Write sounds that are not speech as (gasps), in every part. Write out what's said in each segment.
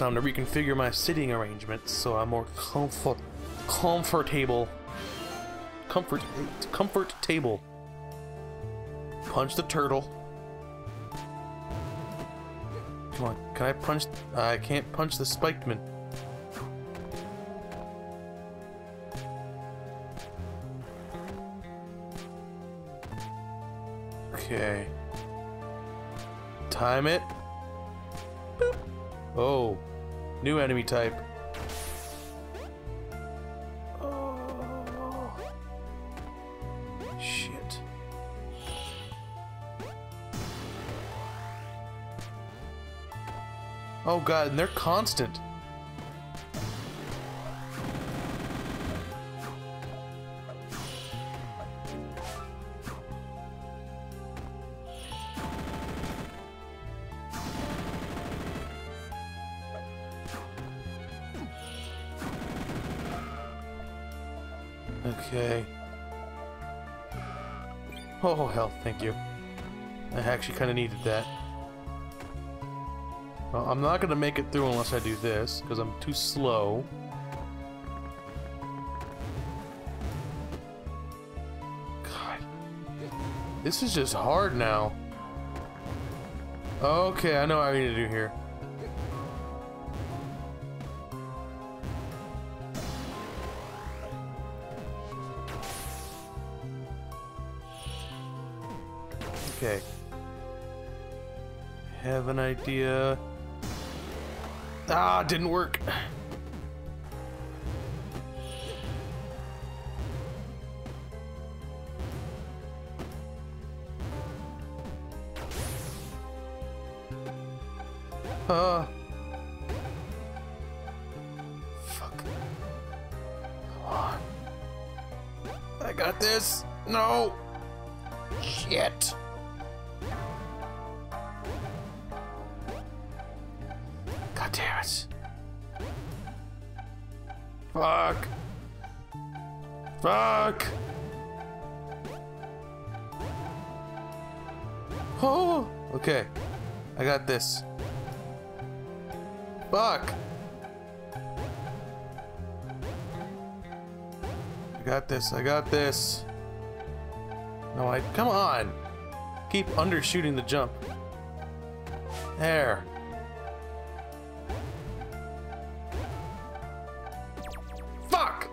time to reconfigure my sitting arrangements so I'm more comfort comfortable. Comfort comfort table. Punch the turtle. Come on, can I punch? I can't punch the spiked man. Okay. Time it. Boop. Oh, new enemy type. Oh. Shit. Oh god, and they're constant. Okay. Oh, hell, thank you. I actually kind of needed that. Well, I'm not going to make it through unless I do this, because I'm too slow. God. This is just hard now. Okay, I know what I need to do here. Okay. Have an idea. Ah, didn't work. Uh. Fuck. Come on. I got this. No. Shit. God damn it. Fuck. Fuck. Oh, okay. I got this. Fuck. I got this. I got this. No, I. Come on. Keep undershooting the jump. There. Fuck!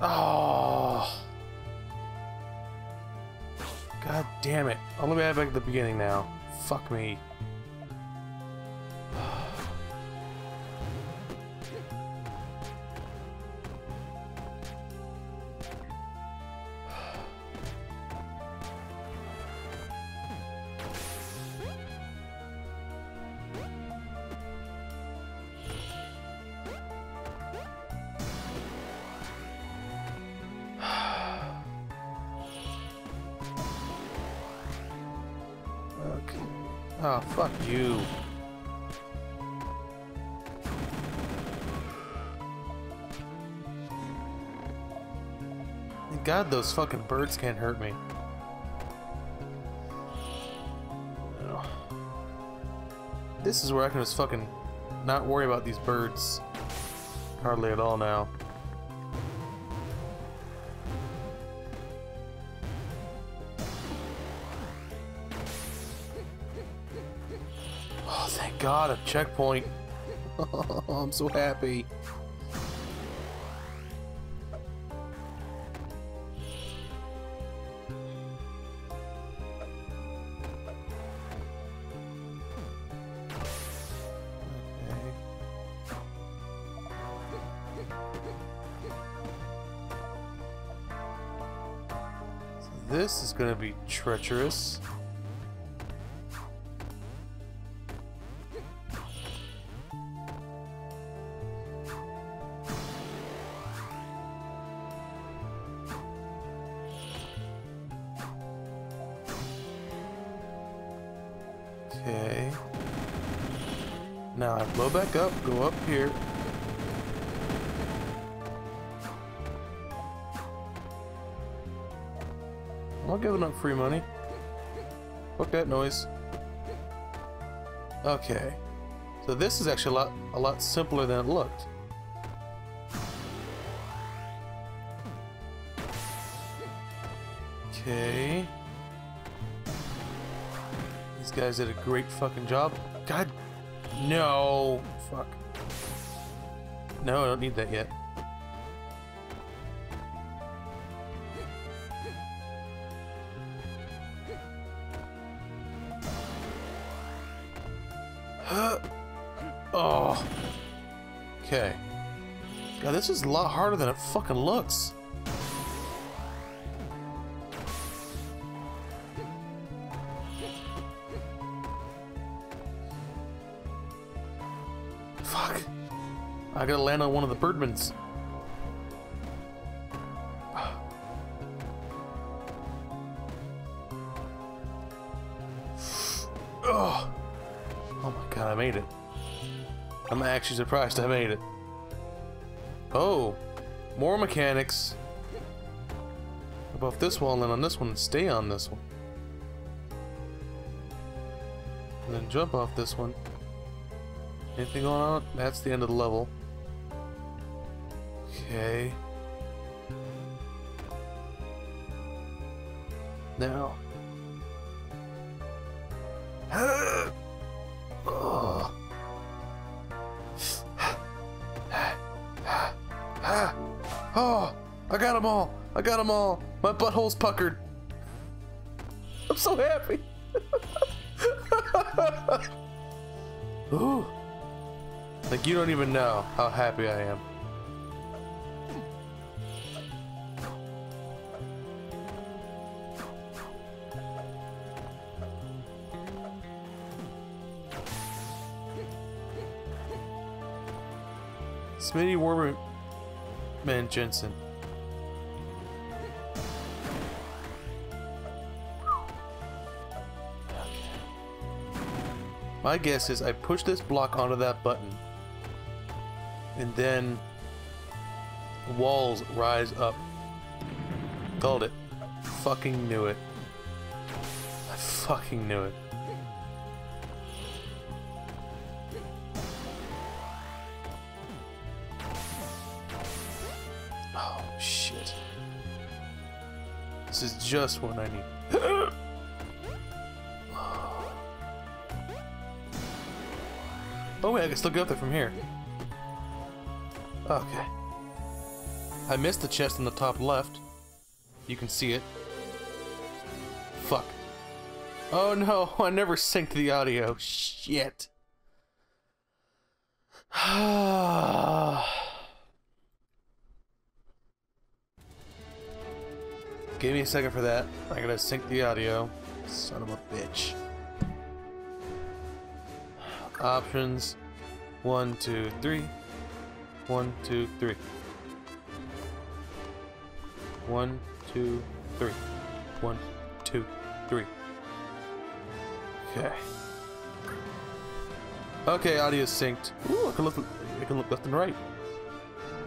Oh. God damn it. Me add back at the beginning now. Fuck me. Oh, fuck you. Thank God those fucking birds can't hurt me. This is where I can just fucking not worry about these birds. Hardly at all now. Oh, thank God, a checkpoint. (laughs) I'm so happy. This is gonna be treacherous. Now I blow back up, go up here. I'm not giving up free money. Fuck that noise. Okay. So this is actually a lot, a lot simpler than it looked. Okay. These guys did a great fucking job. God, no. Fuck. No, I don't need that yet. (gasps) oh. Okay. God, this is a lot harder than it fucking looks. Fuck. I gotta land on one of the birdmans. (sighs) Oh. Oh my god, I made it. I'm actually surprised I made it. Oh, more mechanics. Above this wall and on this one, stay on this one. And then jump off this one. Anything going on? That's the end of the level. Okay. Now. oh. (sighs) oh, I got them all. I got them all. My butthole's puckered. I'm so happy. (laughs) Ooh. Like you don't even know how happy I am. Smitty Warman Man Jensen. My guess is I push this block onto that button and then walls rise up. Called it. Fucking knew it. I fucking knew it. Oh, shit. This is just what I need. (gasps) oh wait, I can still get up there from here. Okay. I missed the chest in the top left. You can see it. Fuck. Oh no, (laughs) I never synced the audio. Shit. (sighs) Give me a second for that. I gotta sync the audio. Son of a bitch. Options. One, two, three. One, two, three. One, two, three. One, two, three. Okay. Okay, audio synced. Ooh, I can look. I can look left and right.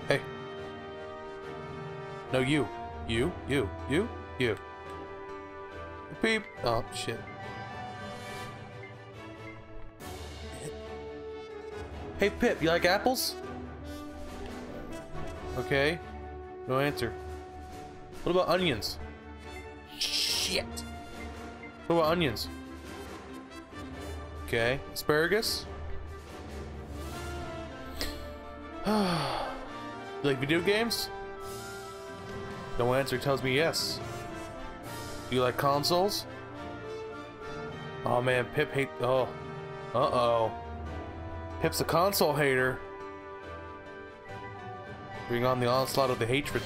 Hey. No, you. You. You. You. You. Beep. Oh shit. Hey Pip, you like apples? Okay. No answer. What about onions? Shit. What about onions? Okay. Asparagus? (sighs) like video games? No answer tells me yes. Do you like consoles? Oh man, Pip hate. Oh. Uh oh. Pip's a console hater. Bring on the onslaught of the hatred.